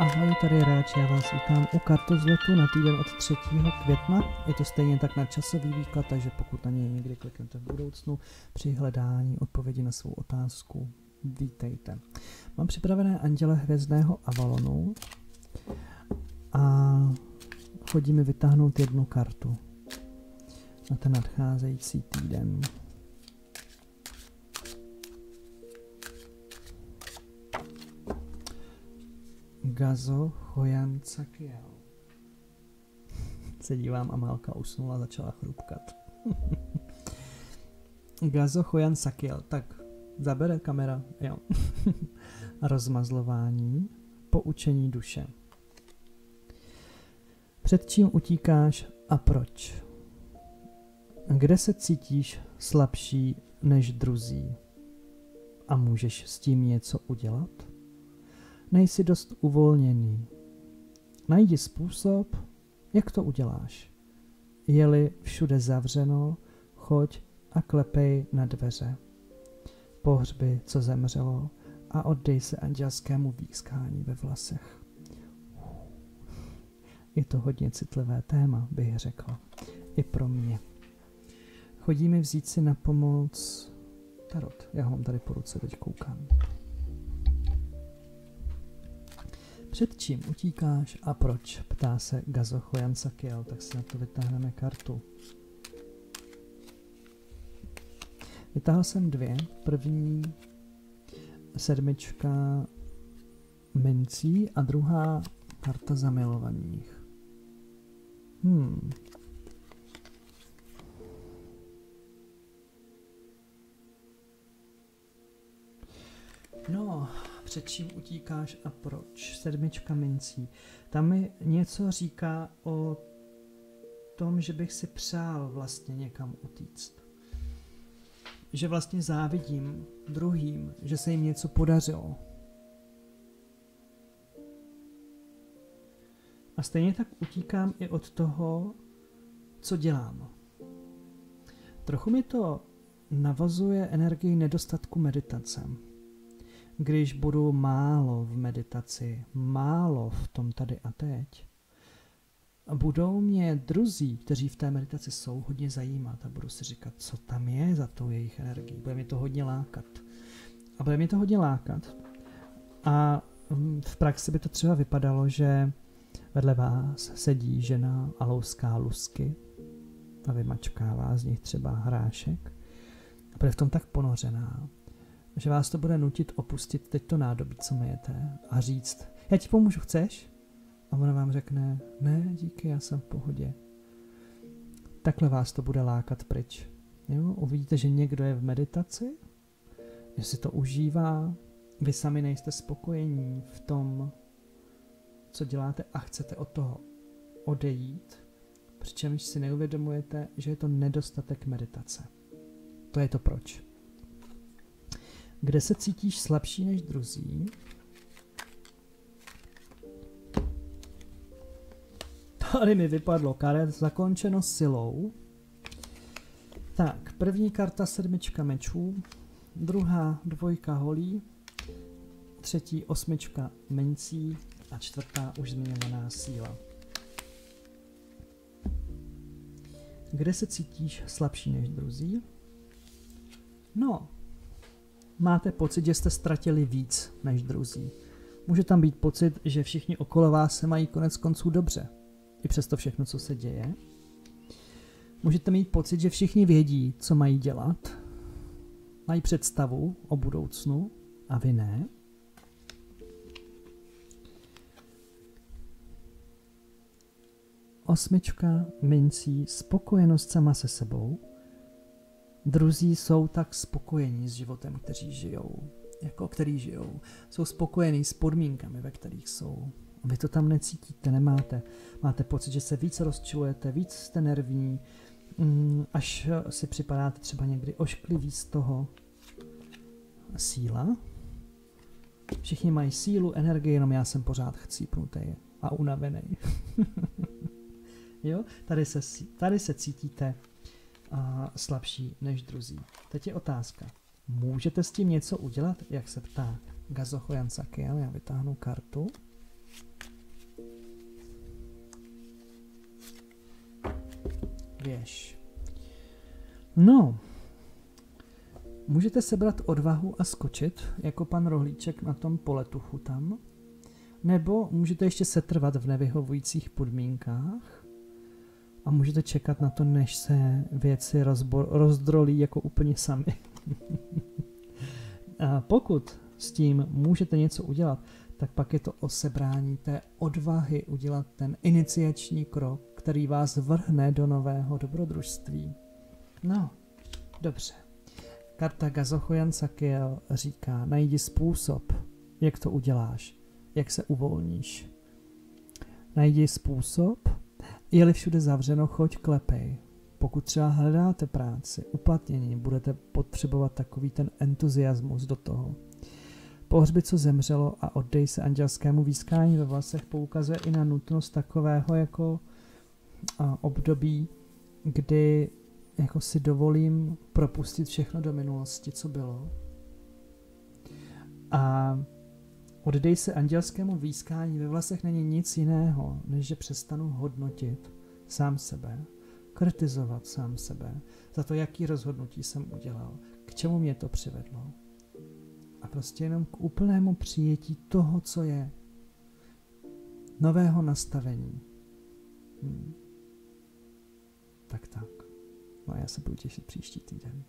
Ahoj, tady Ráč, já vás vítám u kartozletu na týden od 3. května. Je to stejně tak na časový výklad, takže pokud na něj někdy kliknete v budoucnu při hledání odpovědi na svou otázku, vítejte. Mám připravené anděle hvězdného Avalonu a chodí mi vytáhnout jednu kartu na ten nadcházející týden. Gazo Choyan Cakiel. Se dívám a Málka usnula a začala chrupkat. Gazo Choyan Sakiel. Tak, zabere kamera, jo. Rozmazlování, poučení duše. Před čím utíkáš a proč? Kde se cítíš slabší než druzí? A můžeš s tím něco udělat? Nejsi dost uvolněný. Najdi způsob, jak to uděláš. Je-li všude zavřeno, choď a klepej na dveře. Pohřby, co zemřelo, a oddej se andělskému výskání ve vlasech. Je to hodně citlivé téma, bych řekl. I pro mě. Chodí mi vzít si na pomoc tarot. Já ho mám tady po ruce, teď koukám. Před čím utíkáš a proč? Ptá se Gazocho Jan Sakiel, tak si na to vytáhneme kartu. Vytáhl jsem dvě. První sedmička mincí a druhá karta zamilovaných. Hmm. No, před čím utíkáš a proč. Sedmička mincí. Tam mi něco říká o tom, že bych si přál vlastně někam utíct. Že vlastně závidím druhým, že se jim něco podařilo. A stejně tak utíkám i od toho, co dělám. Trochu mi to navazuje energii nedostatku meditace když budu málo v meditaci, málo v tom tady a teď, budou mě druzí, kteří v té meditaci jsou, hodně zajímat a budu si říkat, co tam je za tou jejich energií. Bude mi to hodně lákat. A bude mi to hodně lákat. A v praxi by to třeba vypadalo, že vedle vás sedí žena a louská lusky a vymačkává z nich třeba hrášek a bude v tom tak ponořená, že vás to bude nutit opustit teď to nádobí, co myjete a říct, já ti pomůžu, chceš? A ona vám řekne, ne, díky, já jsem v pohodě. Takhle vás to bude lákat pryč. Jo? Uvidíte, že někdo je v meditaci, že si to užívá, vy sami nejste spokojení v tom, co děláte a chcete od toho odejít, přičemž si neuvědomujete, že je to nedostatek meditace. To je to proč kde se cítíš slabší než druzí. Tady mi vypadlo karet zakončeno silou. Tak, první karta sedmička mečů, druhá dvojka holí, třetí osmička mincí a čtvrtá už zmiňovaná síla. Kde se cítíš slabší než druzí? No, máte pocit, že jste ztratili víc než druzí. Může tam být pocit, že všichni okolo vás se mají konec konců dobře, i přesto všechno, co se děje. Můžete mít pocit, že všichni vědí, co mají dělat, mají představu o budoucnu a vy ne. Osmička mincí spokojenost sama se sebou druzí jsou tak spokojení s životem, kteří žijou, jako který žijou. Jsou spokojení s podmínkami, ve kterých jsou. A vy to tam necítíte, nemáte. Máte pocit, že se víc rozčilujete, víc jste nervní, mm, až si připadáte třeba někdy ošklivý z toho. Síla. Všichni mají sílu, energii, jenom já jsem pořád chcípnutý a unavený. jo, tady se, tady se cítíte a slabší než druzí. Teď je otázka. Můžete s tím něco udělat, jak se ptá Gazocho Jansakiel, já vytáhnu kartu. Věž. No, můžete sebrat odvahu a skočit, jako pan Rohlíček na tom poletuchu tam, nebo můžete ještě setrvat v nevyhovujících podmínkách a můžete čekat na to, než se věci rozbor, rozdrolí jako úplně sami. a pokud s tím můžete něco udělat, tak pak je to o sebrání té odvahy udělat ten iniciační krok, který vás vrhne do nového dobrodružství. No, dobře. Karta Gazochojan Sakiel říká, najdi způsob, jak to uděláš, jak se uvolníš. Najdi způsob, je-li všude zavřeno, choď klepej. Pokud třeba hledáte práci, uplatnění, budete potřebovat takový ten entuziasmus do toho. Pohřby, co zemřelo a oddej se andělskému výskání ve vlasech poukazuje i na nutnost takového jako a, období, kdy jako si dovolím propustit všechno do minulosti, co bylo. A oddej se andělskému výskání ve vlasech není nic jiného, než že přestanu hodnotit sám sebe, kritizovat sám sebe za to, jaký rozhodnutí jsem udělal, k čemu mě to přivedlo. A prostě jenom k úplnému přijetí toho, co je. Nového nastavení. Hmm. Tak tak. No a já se budu těšit příští týden.